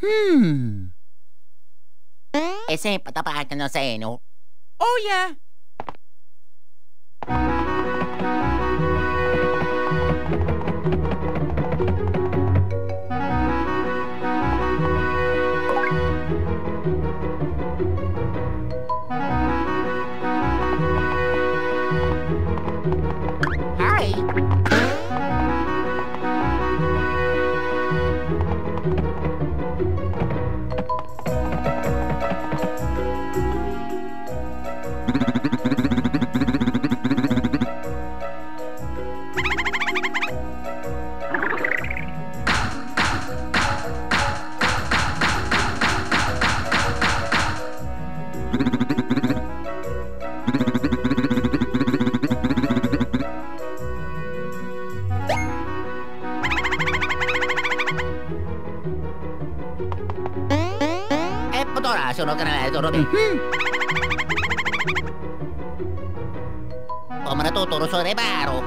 Hmm. Ese patapakan no sé, no. Oh yeah! motora, sono granato, robe. Omra Totoro, sono reparo.